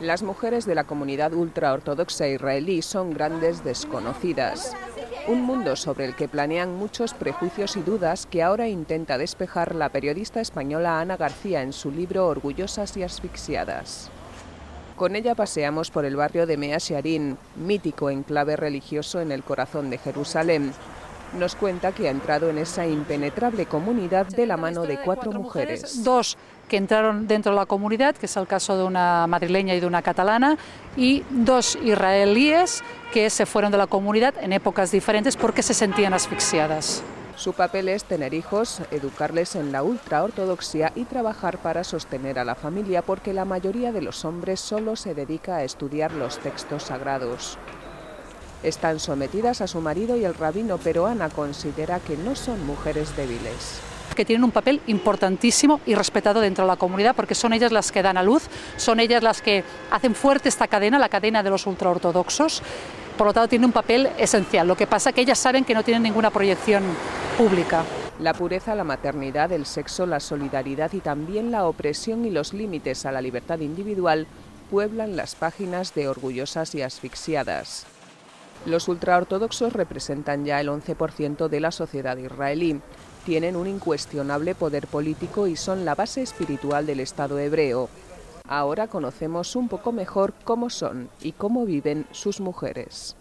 Las mujeres de la comunidad ultraortodoxa israelí son grandes desconocidas. Un mundo sobre el que planean muchos prejuicios y dudas que ahora intenta despejar la periodista española Ana García en su libro Orgullosas y asfixiadas. Con ella paseamos por el barrio de Mea Shearin, mítico enclave religioso en el corazón de Jerusalén. Nos cuenta que ha entrado en esa impenetrable comunidad de la mano de cuatro mujeres. Dos que entraron dentro de la comunidad, que es el caso de una madrileña y de una catalana, y dos israelíes que se fueron de la comunidad en épocas diferentes porque se sentían asfixiadas. Su papel es tener hijos, educarles en la ultraortodoxia y trabajar para sostener a la familia porque la mayoría de los hombres solo se dedica a estudiar los textos sagrados. Están sometidas a su marido y el rabino, pero Ana considera que no son mujeres débiles que tienen un papel importantísimo y respetado dentro de la comunidad porque son ellas las que dan a luz, son ellas las que hacen fuerte esta cadena, la cadena de los ultraortodoxos. Por lo tanto, tienen un papel esencial. Lo que pasa es que ellas saben que no tienen ninguna proyección pública. La pureza, la maternidad, el sexo, la solidaridad y también la opresión y los límites a la libertad individual pueblan las páginas de Orgullosas y Asfixiadas. Los ultraortodoxos representan ya el 11% de la sociedad israelí tienen un incuestionable poder político y son la base espiritual del Estado hebreo. Ahora conocemos un poco mejor cómo son y cómo viven sus mujeres.